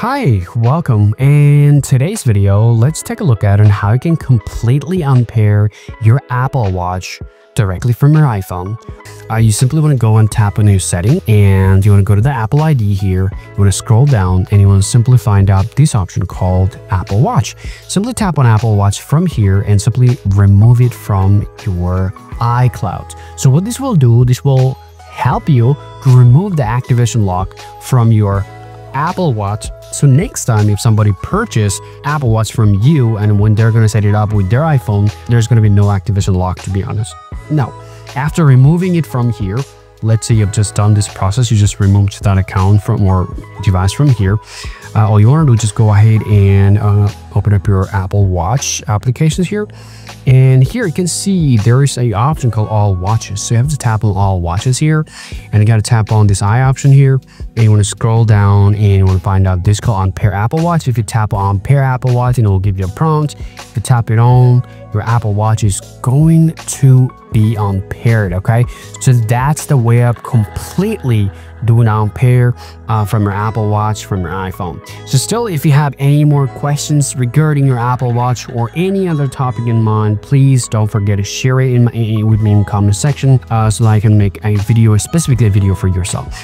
Hi, welcome. In today's video, let's take a look at on how you can completely unpair your Apple Watch directly from your iPhone. Uh, you simply want to go and tap a new setting and you want to go to the Apple ID here. You want to scroll down and you want to simply find out this option called Apple Watch. Simply tap on Apple Watch from here and simply remove it from your iCloud. So what this will do, this will help you to remove the activation lock from your Apple Watch. So next time if somebody purchase Apple Watch from you and when they're going to set it up with their iPhone, there's going to be no activation lock to be honest. Now, after removing it from here, let's say you've just done this process, you just removed that account from or device from here. Uh, all you want to do is just go ahead and uh, open up your Apple Watch applications here. And here you can see there is a option called all watches. So you have to tap on all watches here and you got to tap on this eye option here and you want to scroll down and you want to find out this called Unpair Apple Watch. If you tap on pair Apple Watch, it will give you a prompt. If you tap it on, your Apple Watch is going to be unpaired. Okay, so that's the way of completely doing unpair uh, from your Apple Watch from your iPhone. So still, if you have any more questions regarding your Apple Watch or any other topic in mind, please don't forget to share it in my, with me in the comment section uh, so that I can make a video, specifically a video for yourself.